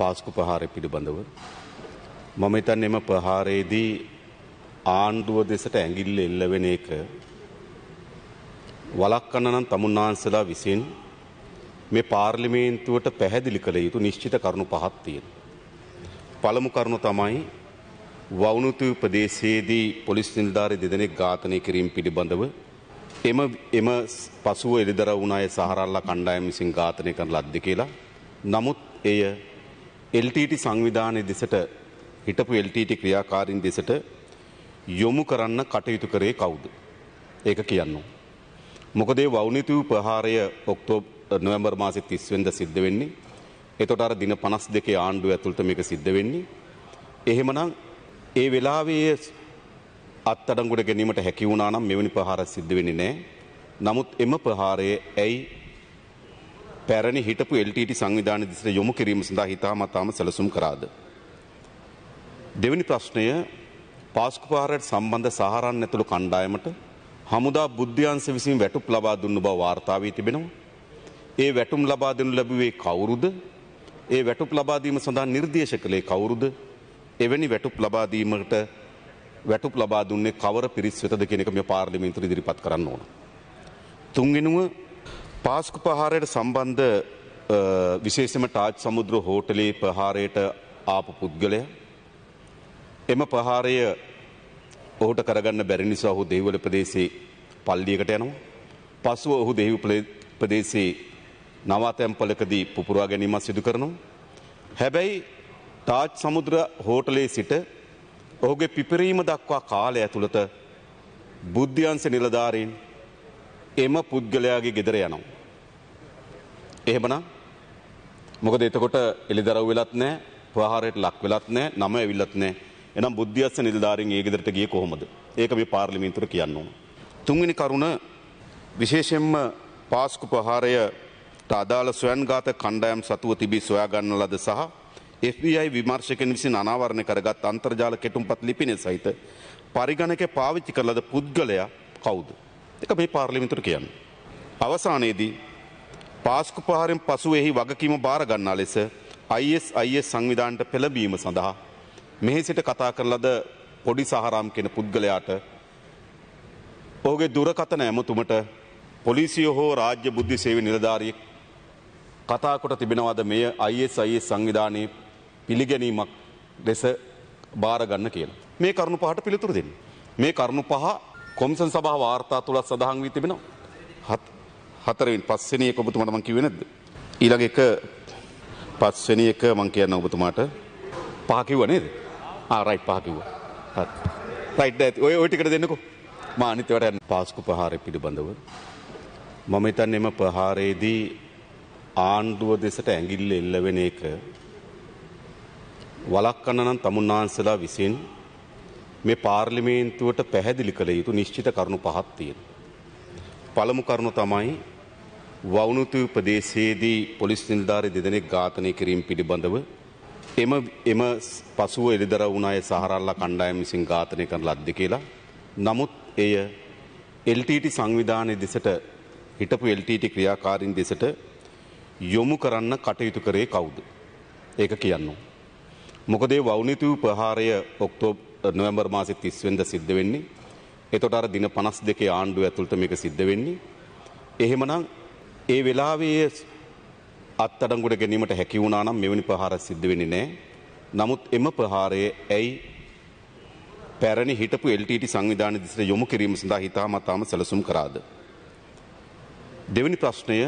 පාස්කු ප්‍රහාරය පිළිබඳව. මම හිතන්නේ එම ප්‍රහාරයේදී ආණ්ඩුව දෙසට ඇඟිල්ල එල්ලවෙන එක වළක්වන්න නම් තමුන්නාන්සලා විසින් මේ පාර්ලිමේන්තුවට පැහැදිලි කළ යුතු නිශ්චිත කරුණු පහක් තියෙනවා. පළමු කරුණ තමයි වවුනුතු ප්‍රදේශයේදී පොලිස් නිලධාරි දෙදෙනෙක් ඝාතනය කිරීම පිළිබඳව එම එම පසුව එළිදර වුණ අය සහරල්ලා කණ්ඩායම් විසින් ඝාතනය කරන ලද්ද කියලා. නමුත් එය LTT සංවිධානයේ දෙසට හිටපු LTT ක්‍රියාකාරීන් දෙසට යොමු කරන්න කටයුතු කරේ කවුද? ඒක කියන්න. මොකද ඒ වවුනිතු ප්‍රහාරය ඔක්තෝබර් නොවැම්බර් මාසේ 30 වෙනිදා සිද්ධ වෙන්නේ. එතකොට අර දින 52 ආණ්ඩුව ඇතුළත මේක සිද්ධ වෙන්නේ. එහෙමනම් ඒ වෙලාවේ අත්අඩංගුවට ගැනීමට හැකි වුණා නම් මෙවැනි ප්‍රහාර සිද්ධ වෙන්නේ නැහැ. නමුත් එම ප්‍රහාරය ඇයි පැරණි හිටපු LTT සංවිධානය දිසට යොමු කිරීම සඳහා හිතාමතාම සැලසුම් කරාද? දෙවැනි ප්‍රශ්නය පාස්කු ප්‍රහාරයට සම්බන්ධ සහරන්න ඇතුළු කණ්ඩායමට හමුදා බුද්ධ්‍යංශ විසින් වැටුප් ලබා දුන්නු බව වාර්තා වී තිබෙනවා. ඒ වැටුම් ලබා දෙනු ලැබුවේ කවුරුද? ඒ වැටුප් ලබා දීම සඳහා නිර්දේශ කළේ කවුරුද? එවැනි වැටුප් ලබා දීමකට වැටුප් ලබා දුන්නේ කවර පිරිස් වෙතද කියන එක මේ පාර්ලිමේන්තුව ඉදිරිපත් කරන්න ඕන. තුන්වෙනුව පාස්කු ප්‍රහාරයට සම්බන්ධ විශේෂම ටාජ් සමුද්‍ර හෝටලේ ප්‍රහාරයට ආපු පුද්ගලයා එම ප්‍රහාරය ඔහුට කරගන්න බැරි නිසා ඔහු දෙහිවල ප්‍රදේශයේ පල්ලියකට යනවා. පසුව ඔහු දෙහිව ප්‍රදේශයේ නවාතැම්පලකදී පුපුරා ගැනීමක් සිදු කරනවා. හැබැයි තාජ් සමුද්‍ර හෝටලේ සිට ඔහුගේ පිපිරීම දක්වා කාලය ඇතුළත බුද්ධ්‍යංශ නිලධාරීන් එම පුද්ගලයාගේ ගෙදර යනවා. එහෙමනම් මොකද එතකොට එළිදරව් වෙලත් නැහැ, ප්‍රහාරයට ලක් වෙලත් නැහැ, නම ඇවිල්ලත් නැහැ. එනම් බුද්ධ්‍යස්ස නිලධාරීන් ඒ ගෙදරට ගියේ කොහොමද? ඒක මේ පාර්ලිමේන්තුවට කියන්න ඕන. තුන්වෙනි කරුණ විශේෂයෙන්ම පාස්කු ප්‍රහාරයට අදාළ ස්වයන්ඝාත කණ්ඩායම් සතුව තිබී සොයා ගන්න ලද සහ FBI විමර්ශකයන් විසින් අනාවරණය කරගත් අන්තර්ජාල කෙටුම්පත් ලිපිනය සහිත පරිගණක පාවිච්චි කරලද පුද්ගලයා කවුද? එක මේ පාර්ලිමිතුර කියන්න. අවසානයේදී පාස්කු පහරෙන් පසු එහි වගකීම භාරගන්නා ලෙස ISIS සංවිධානට පෙළබීම සඳහා මෙහි සිට කතා කරලද පොඩි සහරම් කෙන පුද්ගලයාට ඔහුගේ දුරකතන ඇමතුමට පොලිසිය හෝ රාජ්‍ය බුද්ධි සේවි නිලධාරියෙක් කතාකොට තිබෙනවද මෙය ISIS සංවිධානයේ පිළිගැනීමක් ලෙස භාරගන්න කියලා. මේ කරුණු පහට පිළිතුරු දෙන්න. මේ කරුණු පහ කොමිසන් සභා වාර්තා තුලත් සඳහන් වී තිබෙනවා. හතරවෙනි පස්වෙනි එක ඔබතුමාට මම කිව්වේ නැද්ද? ඊළඟ එක පස්වෙනි එක මම කියන්න ඔබතුමාට පහ කිව්වා නේද? ආ රයිට් පහ කිව්වා. හරි. රයිට් දැත් ඔය ඔය ටිකට දෙන්නකෝ. මම අනිත් ඒවාට යන්න පාස්කු ප්‍රහාරය පිළිබඳව මම හිතන්නේ එම ප්‍රහාරයේදී ආණ්ඩුව දෙසට ඇඟිල්ල එල්ලවෙන එක වළක්වන්න නම් තමුන්නාන්සලා විසින් මේ පාර්ලිමේන්තුවට පැහැදිලි කළ යුතු නිශ්චිත කරුණු පහක් තියෙනවා. පළමු කරුණ තමයි වවුනුතු ප්‍රදේශයේදී පොලිස් නිලධාරි දෙදෙනෙක් ඝාතනය කිරීම පිළිබඳව එම එම පසුව එළිදර වුණ අය සහරල්ලා කණ්ඩායම් විසින් ඝාතනය කරන ලද්ද කියලා. නමුත් එය LTT සංවිධානයේ දෙසට හිටපු LTT ක්‍රියාකාරීන් දෙසට යොමු කරන්න කටයුතු කරේ කවුද? ඒක කියන්න. මොකද ඒ වවුනිතු ප්‍රහාරය ඔක්තෝබර් නොවැම්බර් මාසේ 30 වෙනිදා සිද්ධ වෙන්නේ. එතකොට අර දින 52 ආණ්ඩුව ඇතුළත මේක සිද්ධ වෙන්නේ. එහෙමනම් ඒ වෙලාවේ අත්අඩංගුවට ගැනීමට හැකි වුණා නම් මෙවැනි ප්‍රහාර සිද්ධ වෙන්නේ නැහැ. නමුත් එම ප්‍රහාරය ඇයි පැරණි හිටපු LTT සංවිධානය දිසට යොමු කිරීම සඳහා හිතාමතාම සැලසුම් කරාද? දෙවැනි ප්‍රශ්නය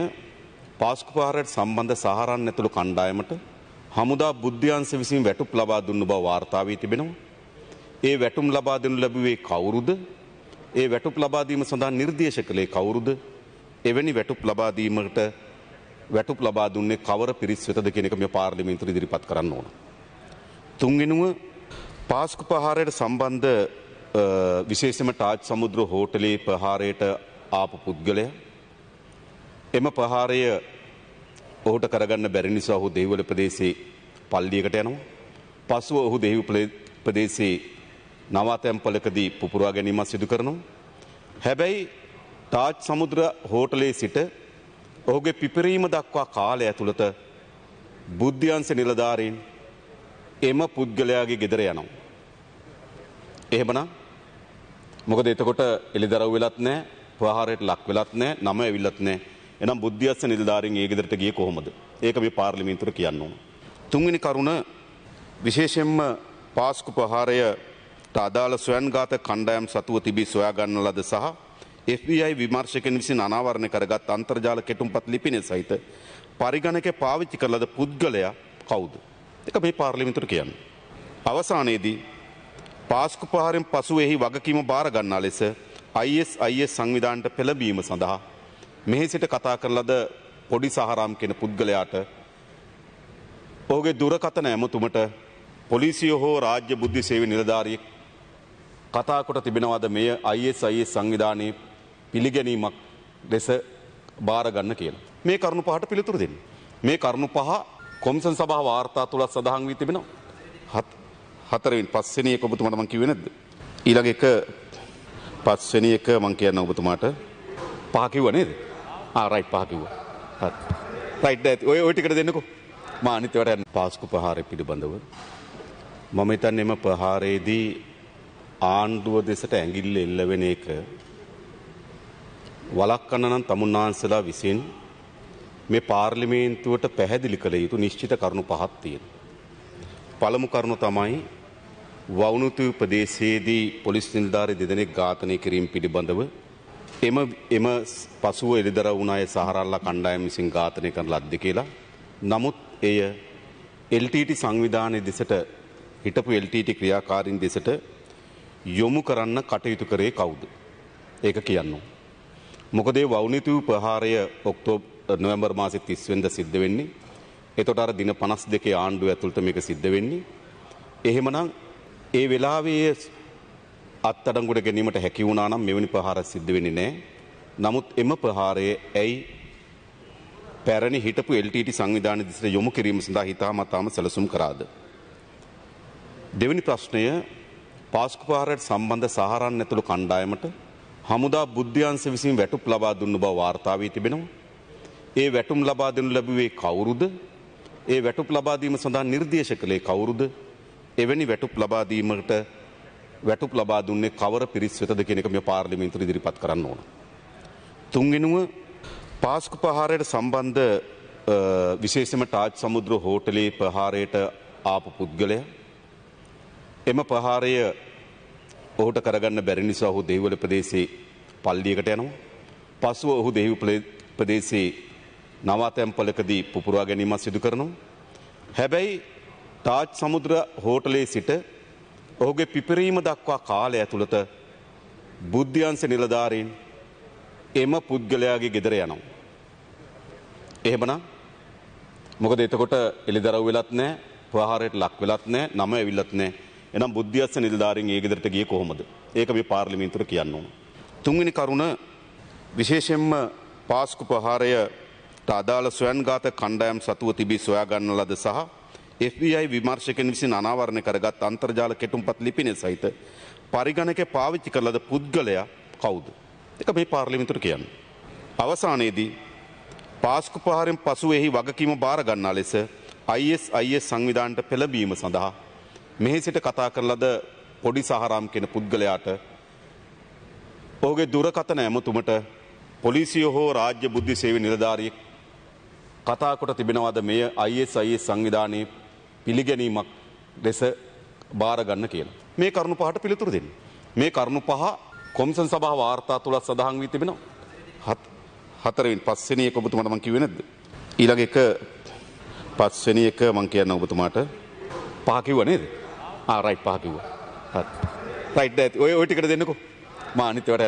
පාස්කු ප්‍රහාරයට සම්බන්ධ සහරන්න ඇතුළු කණ්ඩායමට හමුදා බුද්ධ්‍යංශ විසින් වැටුප් ලබා දුන්නු බව වාර්තා වී තිබෙනවා. ඒ වැටුම් ලබා දෙනු ලැබුවේ කවුරුද? ඒ වැටුප් ලබා දීම සඳහා නිර්දේශ කළේ කවුරුද? එවැනි වැටුප් ලබා දීමකට වැටුප් ලබා දුන්නේ කවර පිරිස් වෙතද කියන එක මේ පාර්ලිමේන්තුව ඉදිරිපත් කරන්න ඕන. තුන්වෙනුව පාස්කු ප්‍රහාරයට සම්බන්ධ විශේෂම ටාජ් සමුද්‍ර හෝටලේ ප්‍රහාරයට ආපු පුද්ගලයා එම ප්‍රහාරය ඔහුට කරගන්න බැරි නිසා ඔහු දෙහිවල ප්‍රදේශයේ පල්ලියකට යනවා. පසුව ඔහු දෙහිව ප්‍රදේශයේ නවාතැම්පලකදී පුපුරා ගැනීමක් සිදු කරනවා. හැබැයි තාජ් සමුද්‍ර හෝටලේ සිට ඔහුගේ පිපිරීම දක්වා කාලය ඇතුළත බුද්ධ්‍යන්ස නිලධාරීන් එම පුද්ගලයාගේ ගෙදර යනවා. එහෙමනම් මොකද එතකොට එළිදරව් වෙලත් නෑ ප්‍රහාරයට ලක් වෙලත් නෑ නම ඇවිල්ලත් නෑ එනම් බුද්ධ්‍යස්ස නිලධාරීන් ඒ ගෙදරට ගියේ කොහොමද? ඒක මේ පාර්ලිමේන්තුවට කියන්න ඕන. තුන්වෙනි කරුණ විශේෂයෙන්ම පාස්කු ප්‍රහාරයට අදාළ ස්වයන්ඝාත කණ්ඩායම් සතුව තිබී සොයා ගන්න ලද සහ FBI විමර්ශකයන් විසින් අනාවරණය කරගත් අන්තර්ජාල කෙටුම්පත් ලිපිනය සහිත පරිගණක පාවිච්චි කරලද පුද්ගලයා කවුද? එක මේ පාර්ලිමේන්තුවට කියන්න. අවසානයේදී පාස්කු පහරෙන් පසු එහි වගකීම බාර ගන්නා ලෙස ISIS සංවිධානයට පෙළඹීම සඳහා මෙහි සිට කතා කරලද පොඩි සහරාම් කෙන පුද්ගලයාට ඔහුගේ දුරකතන ඇමතුමට පොලිසිය හෝ රාජ්‍ය බුද්ධි සේව නිලධාරියෙක් කතාකොට තිබෙනවද මෙය ISIS සංවිධානයේ පිළිගැනීමක් ලෙස බාරගන්න කියලා. මේ කරුණු පහට පිළිතුරු දෙන්න. මේ කරුණු පහ කොමිසන් සභා වාර්තා තුළත් සඳහන් වී තිබෙනවා. හතරවෙන් පස්වෙනි එක ඔබතුමාට මං කිව්වේ නැද්ද? ඊළඟ එක පස්වෙනි එක මං කියන්න ඔබතුමාට පහ කිව්ව නේද? ආ රයිට් පහ කිව්වා. හරි. රයිට් දැත් ඔය ඔය ටිකට දෙන්නකෝ. මා අනිත් ඒවාට යන්න පාස්කු ප්‍රහාරය පිළිබඳව මම හිතන්නේ එම ප්‍රහාරයේදී ආණ්ඩුව දෙසට ඇඟිල්ල එල්ලවෙන එක වළක්වන්න නම් තමුන්නාන්සලා විසින් මේ පාර්ලිමේන්තුවට පැහැදිලි කළ යුතු නිශ්චිත කරුණු පහක් තියෙනවා. පළමු කරුණ තමයි වවුනුතු ප්‍රදේශයේදී පොලිස් නිලධාරී දෙදෙනෙක් ඝාතනය කිරීම පිළිබඳව එම එම පසුව එළිදර වුණ අය සහරල්ලා කණ්ඩායම් විසින් ඝාතනය කරන ලද්ද කියලා. නමුත් එය LTT සංවිධානයේ දෙසට හිටපු LTT ක්‍රියාකාරීන් දෙසට යොමු කරන්න කටයුතු කරේ කවුද? ඒක කියන්න. මොකද ඒ වවුනිතු ප්‍රහාරය ඔක්තෝබර් නොවැම්බර් මාසෙ 30 වෙනිදා සිද්ධ වෙන්නේ. එතකොට අර දින 52 ආණ්ඩුව ඇතුළත මේක සිද්ධ වෙන්නේ. එහෙමනම් ඒ වෙලාවේ අත්අඩංගුවට ගැනීමට හැකි වුණා නම් මෙවැනි ප්‍රහාර සිද්ධ වෙන්නේ නැහැ. නමුත් එම ප්‍රහාරය ඇයි පැරණි හිටපු LTT සංවිධානය දිසට යොමු කිරීම සඳහා හිතාමතාම සැලසුම් කරාද. දෙවැනි ප්‍රශ්නය පාස්කු ප්‍රහාරයට සම්බන්ධ සහරන්න ඇතුළු කණ්ඩායමට හමුදා බුද්ධ්‍යංශ විසින් වැටුප් ලබා දුන්න බව වාර්තා වී තිබෙනවා. ඒ වැටුම් ලබා දෙනු ලැබුවේ කවුරුද? ඒ වැටුප් ලබා දීම සඳහා නිර්දේශ කළේ කවුරුද? එවැනි වැටුප් ලබා දීමකට වැටුප් ලබා දුන්නේ කවර පිරිස් වෙතද කියන එක මේ පාර්ලිමේන්තුවේ ඉදිරිපත් කරන්න ඕන. තුන්වෙනුව පාස්කු ප්‍රහාරයට සම්බන්ධ විශේෂම ටාජ් සමුද්‍ර හෝටලේ ප්‍රහාරයට ආපු පුද්ගලයා එම ප්‍රහාරය ඔහුට කරගන්න බැරි නිසා ඔහු දෙහිවල ප්‍රදේශයේ පල්ලියකට යනවා. පසුව ඔහු දෙහිව ප්‍රදේශයේ නවාතැම්පලකදී පුපුරවා ගැනීමක් සිදු කරනවා. හැබැයි තාජ් සමුද්‍ර හෝටලේ සිට ඔහුගේ පිපිරීම දක්වා කාලය ඇතුළත බුද්ධ්‍යන්ස නිලධාරීන් එම පුද්ගලයාගේ ගෙදර යනවා. එහෙමනම් මොකද එතකොට එළිදරව් වෙලත් නෑ ප්‍රහාරයට ලක් වෙලත් නෑ නම ඇවිල්ලත් නෑ එනම් බුද්ධ්‍යස්ස නිලධාරීන් ඒ ගෙදරට ගියේ කොහොමද? ඒක මේ පාර්ලිමේන්තුවට කියන්න ඕන. තුන්වෙනි කරුණ විශේෂයෙන්ම පාස්කු ප්‍රහාරයට අදාළ ස්වයන්ඝාත කණ්ඩායම් සතුව තිබී සොයා ගන්න ලද සහ FBI විමර්ශකයන් විසින් අනාවරණය කරගත් අන්තර්ජාල කෙටුම්පත් ලිපිනය සහිත පරිගණක පාවිච්චි කරලද පුද්ගලයා කවුද? එක මේ පාර්ලිමේන්තුවට කියන්න. අවසානයේදී පාස්කු ප්‍රහාරයෙන් පසු එහි වගකීම බාර ගන්නා ලෙස ISIS සංවිධානයට පෙළඹීම සඳහා මෙහි සිට කතා කරලද පොඩි සහරාම් කෙන පුද්ගලයාට ඔහුගේ දුරකතන ඇමතුමට පොලිසිය හෝ රාජ්‍ය බුද්ධි සේව නිලධාරියෙක් කතාකොට තිබෙනවද මෙය ISIS සංවිධානයේ පිළිගැනීමක් ලෙස බාරගන්න කියලා. මේ කරුණු පහට පිළිතුරු දෙන්න. මේ කරුණු පහ කොමිසන් සභා වාර්තා තුළත් සඳහන් වී තිබෙනවා. හතරවෙන් පස්වෙනි එක ඔබතුමාට මං කිව්වේ නැද්ද? ඊළඟ එක පස්වෙනි එක මං කියන්න ඔබතුමාට පහ කිව්ව නේද? ආ රයිට් පහ කිව්වා. හරි. රයිට් දැත් ඔය ඔය ටිකට දෙන්නකෝ. මා අනිත් ඒවාට